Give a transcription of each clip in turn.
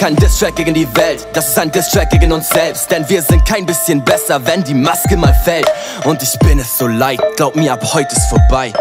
kein Distrack gegen die Welt, das ist ein Distrack gegen uns selbst. Denn wir sind kein bisschen besser, wenn die Maske mal fällt. Und ich bin es so leid, glaub mir, ab heute ist vorbei.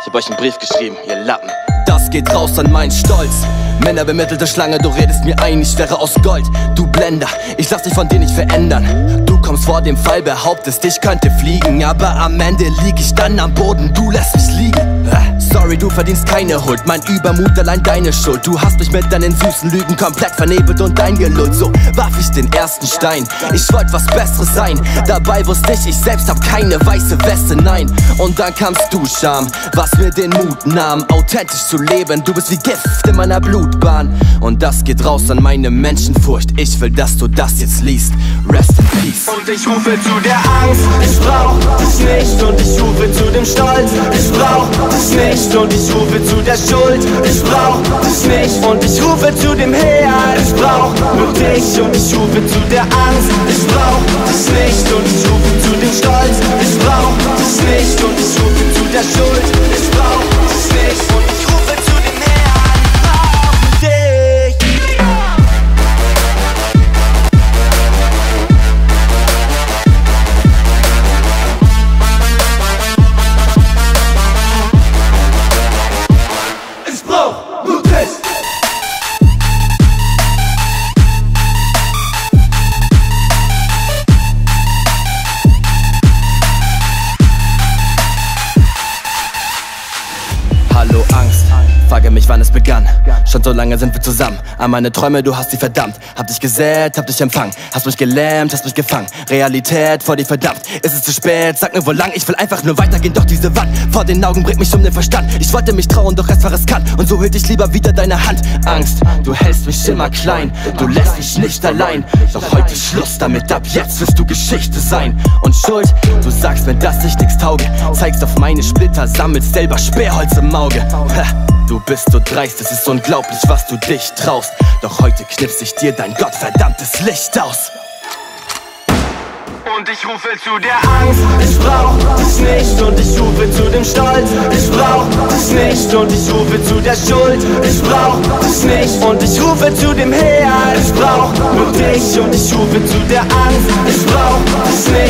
Ich hab euch einen Brief geschrieben, ihr Lappen. Das geht raus an meinen Stolz. Männer bemittelte Schlange, du redest mir ein, ich wäre aus Gold. Du Blender, ich lass dich von dir nicht verändern. Du kommst vor dem Fall, behauptest, ich könnte fliegen. Aber am Ende lieg ich dann am Boden, du lässt mich liegen. Sorry, du verdienst keine Huld, mein Übermut allein deine Schuld. Du hast mich mit deinen süßen Lügen komplett vernebelt und eingelullt. So warf ich den ersten Stein. Ich wollte was Besseres sein. Dabei wusste ich, ich selbst hab keine weiße Weste, nein. Und dann kamst du, Scham, was mir den Mut nahm, authentisch zu leben. Du bist wie Gift in meiner Blutbahn. Und das geht raus an meine Menschenfurcht. Ich will, dass du das jetzt liest. Rest in Peace. Und ich rufe zu der Angst, ich brauch dich nicht. Und ich rufe zu dem Stolz, ich brauch dich nicht. Und ich rufe zu der Schuld, ich brauch dich nicht. Und ich rufe zu dem Heer, ich brauch nur dich. Und ich rufe zu der Angst, ich brauch dich nicht. Und ich rufe zu dem Stolz, ich brauch dich nicht. Wann es begann. Schon so lange sind wir zusammen. An meine Träume, du hast sie verdammt. Hab dich gesät, hab dich empfangen. Hast mich gelähmt, hast mich gefangen. Realität vor dir verdammt. Ist es zu spät? Sag mir wo lang. Ich will einfach nur weitergehen, doch diese Wand vor den Augen bringt mich um den Verstand. Ich wollte mich trauen, doch es war riskant. Und so hielt ich lieber wieder deine Hand. Angst, du hältst mich immer klein. Du lässt mich nicht allein. Doch heute Schluss damit. Ab jetzt wirst du Geschichte sein. Und Schuld, du sagst mir, dass ich nix tauge. Zeigst auf meine Splitter, sammelst selber Sperrholz im Auge. Ha. Du bist so dreist, es ist unglaublich, was du dich traust. Doch heute knips ich dir dein gottverdammtes Licht aus. Und ich rufe zu der Angst, ich brauch dich nicht. Und ich rufe zu dem Stolz, ich brauch dich nicht. Und ich rufe zu der Schuld, ich brauch dich nicht. Und ich rufe zu dem Heer, ich brauch nur dich. Und ich rufe zu der Angst, ich brauch dich nicht